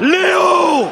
六